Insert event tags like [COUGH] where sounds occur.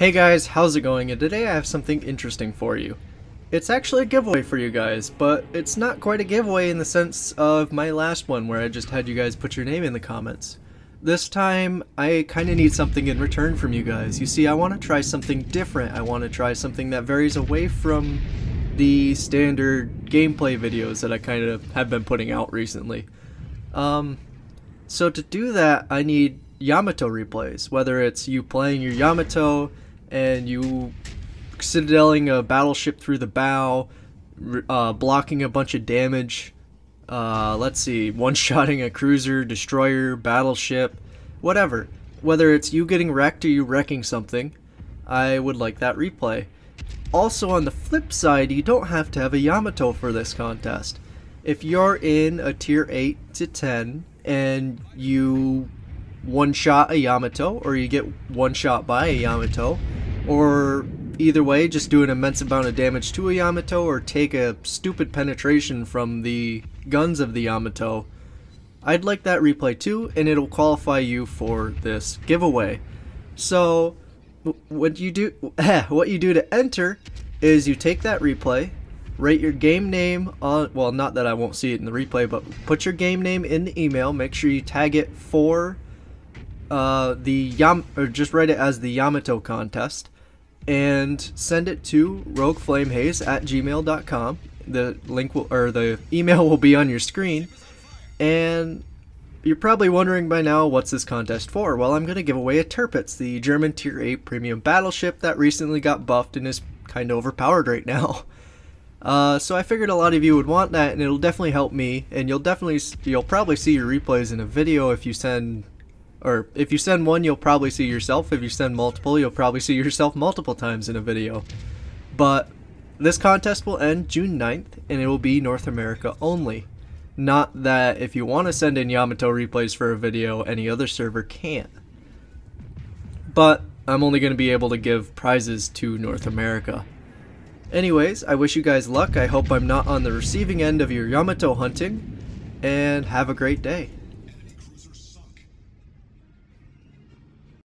Hey guys, how's it going? And today I have something interesting for you. It's actually a giveaway for you guys, but it's not quite a giveaway in the sense of my last one where I just had you guys put your name in the comments. This time, I kinda need something in return from you guys. You see, I want to try something different. I want to try something that varies away from the standard gameplay videos that I kind of have been putting out recently. Um, so to do that, I need Yamato replays, whether it's you playing your Yamato, and you citadeling a battleship through the bow, uh, blocking a bunch of damage. Uh, let's see, [LAUGHS] one-shotting a cruiser, destroyer, battleship, whatever. Whether it's you getting wrecked or you wrecking something, I would like that replay. Also on the flip side, you don't have to have a Yamato for this contest. If you're in a tier 8 to 10 and you one shot a Yamato or you get one shot by a Yamato, or either way, just do an immense amount of damage to a Yamato or take a stupid penetration from the guns of the Yamato, I'd like that replay too, and it'll qualify you for this giveaway. So, what you do, [LAUGHS] what you do to enter is you take that replay, write your game name on, well, not that I won't see it in the replay, but put your game name in the email. Make sure you tag it for uh, the Yam, or just write it as the Yamato contest and send it to rogueflamehaze at gmail.com. The link will, or the email [LAUGHS] will be on your screen. And you're probably wondering by now what's this contest for. Well, I'm going to give away a Tirpitz, the German Tier 8 premium battleship that recently got buffed and is kind of overpowered right now. [LAUGHS] Uh, so I figured a lot of you would want that, and it'll definitely help me. And you'll definitely, you'll probably see your replays in a video if you send or if you send one, you'll probably see yourself. If you send multiple, you'll probably see yourself multiple times in a video. But this contest will end June 9th, and it will be North America only. Not that if you want to send in Yamato replays for a video, any other server can't. But I'm only going to be able to give prizes to North America. Anyways, I wish you guys luck. I hope I'm not on the receiving end of your Yamato hunting, and have a great day.